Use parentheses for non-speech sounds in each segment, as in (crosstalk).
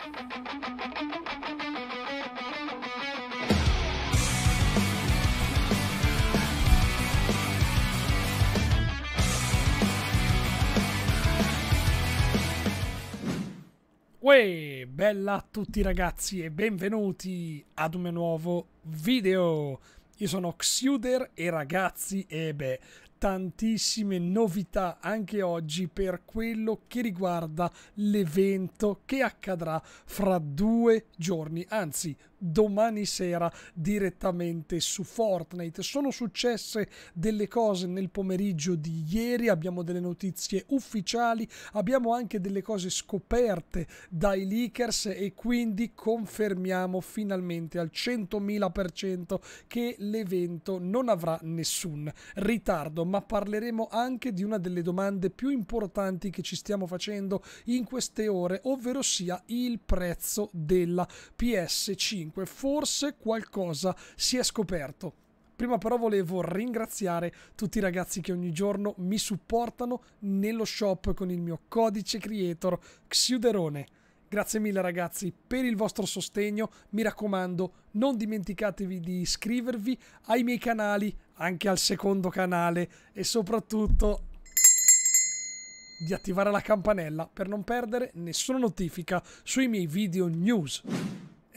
Uè, bella a tutti ragazzi e benvenuti ad un nuovo video. Io sono Xuder e ragazzi, e beh, tantissime novità anche oggi per quello che riguarda l'evento che accadrà fra due giorni, anzi domani sera direttamente su Fortnite. Sono successe delle cose nel pomeriggio di ieri, abbiamo delle notizie ufficiali, abbiamo anche delle cose scoperte dai leakers e quindi confermiamo finalmente al 100.000% che l'evento non avrà nessun ritardo, ma parleremo anche di una delle domande più importanti che ci stiamo facendo in queste ore, ovvero sia il prezzo della PS5 forse qualcosa si è scoperto. Prima però volevo ringraziare tutti i ragazzi che ogni giorno mi supportano nello shop con il mio codice creator Xiuderone. Grazie mille ragazzi per il vostro sostegno, mi raccomando non dimenticatevi di iscrivervi ai miei canali, anche al secondo canale e soprattutto di attivare la campanella per non perdere nessuna notifica sui miei video news.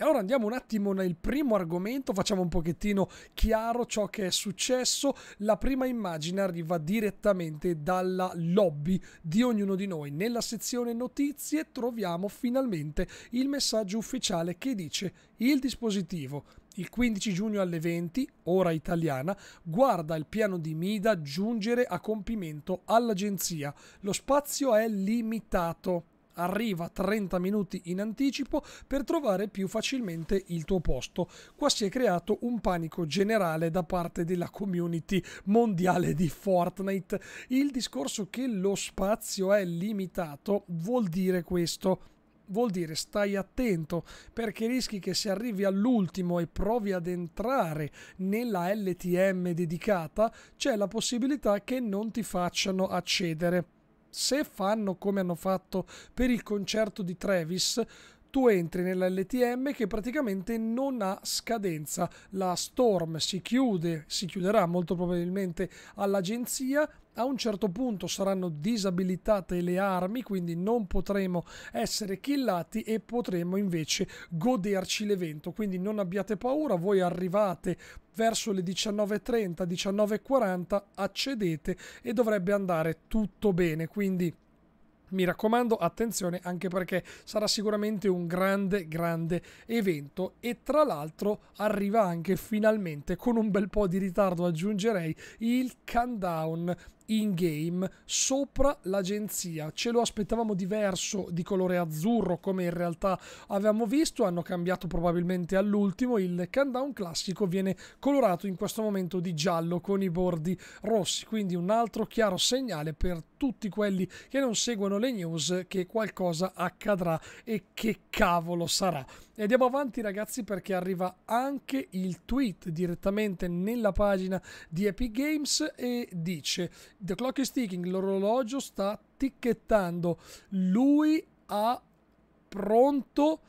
E allora andiamo un attimo nel primo argomento, facciamo un pochettino chiaro ciò che è successo. La prima immagine arriva direttamente dalla lobby di ognuno di noi. Nella sezione notizie troviamo finalmente il messaggio ufficiale che dice il dispositivo il 15 giugno alle 20, ora italiana, guarda il piano di Mida giungere a compimento all'agenzia. Lo spazio è limitato arriva 30 minuti in anticipo per trovare più facilmente il tuo posto. Qua si è creato un panico generale da parte della community mondiale di Fortnite. Il discorso che lo spazio è limitato vuol dire questo vuol dire stai attento perché rischi che se arrivi all'ultimo e provi ad entrare nella LTM dedicata c'è la possibilità che non ti facciano accedere se fanno come hanno fatto per il concerto di Travis, tu entri nella LTM che praticamente non ha scadenza. La Storm si chiude, si chiuderà molto probabilmente all'agenzia a un certo punto saranno disabilitate le armi, quindi non potremo essere killati e potremo invece goderci l'evento. Quindi non abbiate paura, voi arrivate verso le 19.30, 19.40, accedete e dovrebbe andare tutto bene. Quindi mi raccomando, attenzione anche perché sarà sicuramente un grande, grande evento e tra l'altro arriva anche finalmente con un bel po' di ritardo aggiungerei il countdown in game sopra l'agenzia. Ce lo aspettavamo diverso di colore azzurro come in realtà avevamo visto, hanno cambiato probabilmente all'ultimo, il countdown classico viene colorato in questo momento di giallo con i bordi rossi, quindi un altro chiaro segnale per tutti quelli che non seguono le news che qualcosa accadrà e che cavolo sarà. E andiamo avanti ragazzi perché arriva anche il tweet direttamente nella pagina di Epic Games e dice The clock is ticking, l'orologio sta ticchettando, lui ha pronto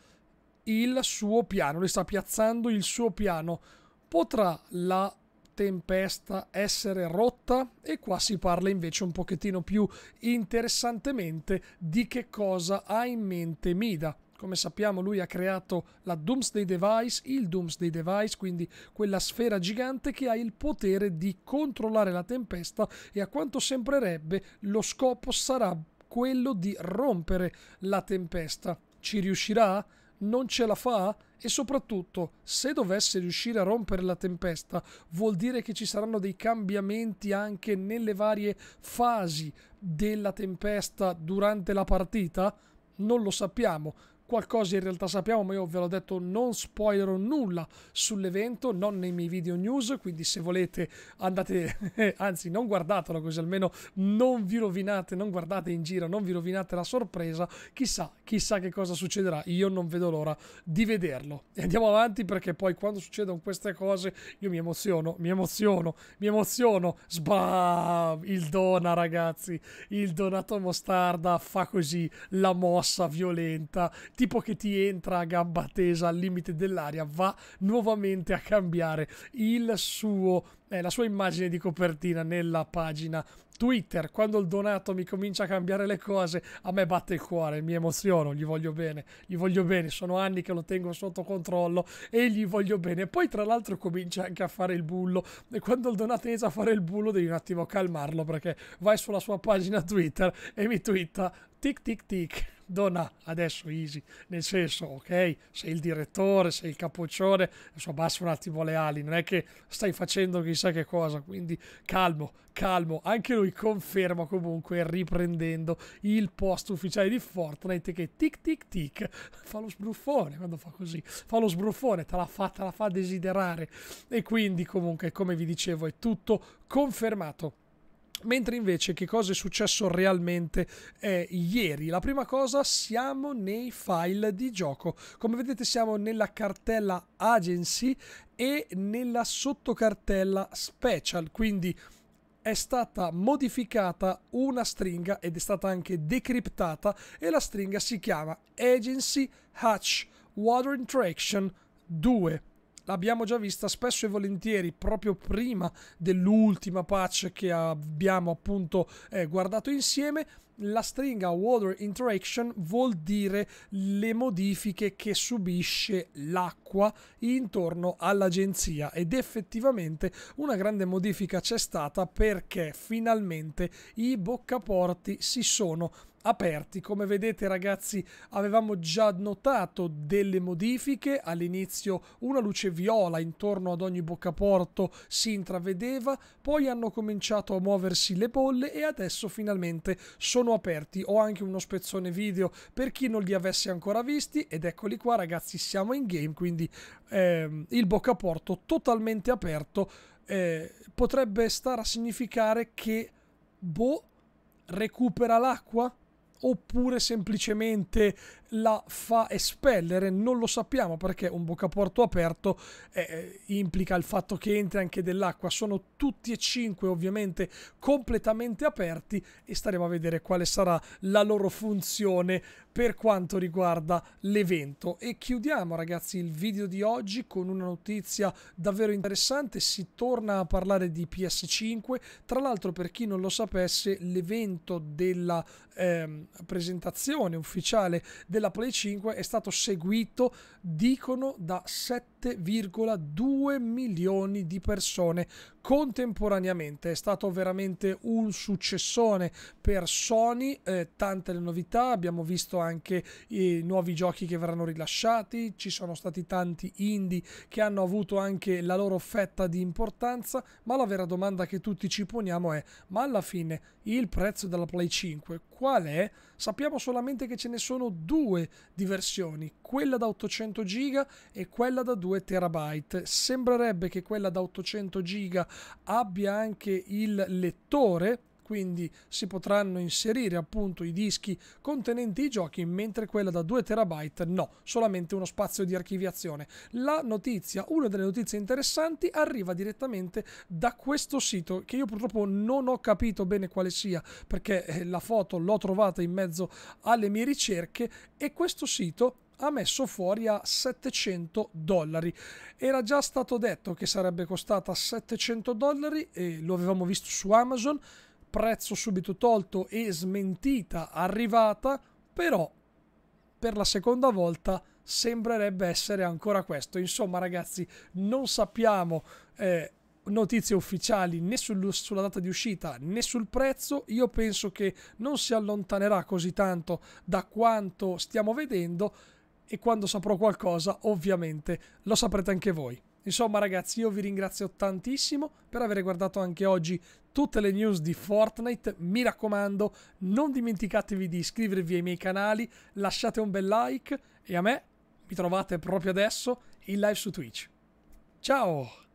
il suo piano, lui sta piazzando il suo piano. Potrà la tempesta essere rotta e qua si parla invece un pochettino più interessantemente di che cosa ha in mente Mida. Come sappiamo lui ha creato la Doomsday Device, il Doomsday Device, quindi quella sfera gigante che ha il potere di controllare la tempesta e a quanto sembrerebbe lo scopo sarà quello di rompere la tempesta. Ci riuscirà? Non ce la fa? E soprattutto, se dovesse riuscire a rompere la tempesta, vuol dire che ci saranno dei cambiamenti anche nelle varie fasi della tempesta durante la partita? Non lo sappiamo qualcosa in realtà sappiamo, ma io ve l'ho detto, non spoilerò nulla sull'evento, non nei miei video news, quindi se volete andate, (laughs) anzi non guardatelo così almeno non vi rovinate, non guardate in giro, non vi rovinate la sorpresa, chissà, chissà che cosa succederà, io non vedo l'ora di vederlo. E andiamo avanti perché poi quando succedono queste cose io mi emoziono, mi emoziono, mi emoziono, sbam, il dona ragazzi, il donato mostarda fa così la mossa violenta, ti tipo che ti entra a gamba tesa al limite dell'aria, va nuovamente a cambiare il suo, eh, la sua immagine di copertina nella pagina Twitter, quando il donato mi comincia a cambiare le cose, a me batte il cuore, mi emoziono, gli voglio bene, gli voglio bene, sono anni che lo tengo sotto controllo e gli voglio bene. Poi tra l'altro comincia anche a fare il bullo e quando il donato inizia a fare il bullo devi un attimo calmarlo perché vai sulla sua pagina Twitter e mi twitta tic tic tic dona adesso easy, nel senso, ok, sei il direttore, sei il capoccione, adesso abbassa un attimo le ali, non è che stai facendo chissà che cosa, quindi calmo, calmo, anche lui conferma comunque riprendendo il post ufficiale di Fortnite che tic tic tic fa lo sbruffone quando fa così, fa lo sbruffone, te la fa, te la fa desiderare e quindi comunque come vi dicevo è tutto confermato Mentre invece che cosa è successo realmente eh, ieri? La prima cosa, siamo nei file di gioco. Come vedete siamo nella cartella Agency e nella sottocartella Special, quindi è stata modificata una stringa ed è stata anche decriptata e la stringa si chiama Agency Hatch Water Interaction 2 l'abbiamo già vista spesso e volentieri proprio prima dell'ultima patch che abbiamo appunto eh, guardato insieme. La stringa Water Interaction vuol dire le modifiche che subisce l'acqua intorno all'agenzia ed effettivamente una grande modifica c'è stata perché finalmente i boccaporti si sono aperti. Come vedete ragazzi avevamo già notato delle modifiche, all'inizio una luce viola intorno ad ogni boccaporto si intravedeva, poi hanno cominciato a muoversi le bolle e adesso finalmente sono aperti. Ho anche uno spezzone video per chi non li avesse ancora visti ed eccoli qua ragazzi siamo in game quindi ehm, il boccaporto totalmente aperto eh, potrebbe stare a significare che boh recupera l'acqua oppure semplicemente la fa espellere, non lo sappiamo perché un boccaporto aperto eh, eh, implica il fatto che entri anche dell'acqua, sono tutti e cinque ovviamente completamente aperti e staremo a vedere quale sarà la loro funzione per quanto riguarda l'evento. E chiudiamo ragazzi il video di oggi con una notizia davvero interessante. Si torna a parlare di PS5 tra l'altro per chi non lo sapesse l'evento della eh, presentazione ufficiale della Play 5 è stato seguito dicono da 7,2 milioni di persone contemporaneamente. È stato veramente un successone per Sony, eh, tante le novità, abbiamo visto anche i nuovi giochi che verranno rilasciati, ci sono stati tanti indie che hanno avuto anche la loro fetta di importanza, ma la vera domanda che tutti ci poniamo è, ma alla fine il prezzo della Play 5 qual è? Sappiamo solamente che ce ne sono due di versioni, quella da 800 GB e quella da 2 TB. Sembrerebbe che quella da 800 GB abbia anche il lettore quindi si potranno inserire appunto i dischi contenenti i giochi, mentre quella da 2 terabyte no, solamente uno spazio di archiviazione. La notizia, una delle notizie interessanti, arriva direttamente da questo sito che io purtroppo non ho capito bene quale sia, perché eh, la foto l'ho trovata in mezzo alle mie ricerche e questo sito ha messo fuori a 700 dollari. Era già stato detto che sarebbe costata 700 dollari e lo avevamo visto su Amazon prezzo subito tolto e smentita arrivata, però per la seconda volta sembrerebbe essere ancora questo. Insomma, ragazzi, non sappiamo eh, notizie ufficiali né sul, sulla data di uscita né sul prezzo. Io penso che non si allontanerà così tanto da quanto stiamo vedendo e quando saprò qualcosa, ovviamente, lo saprete anche voi. Insomma ragazzi io vi ringrazio tantissimo per aver guardato anche oggi tutte le news di Fortnite. Mi raccomando non dimenticatevi di iscrivervi ai miei canali, lasciate un bel like e a me mi trovate proprio adesso in live su Twitch. Ciao!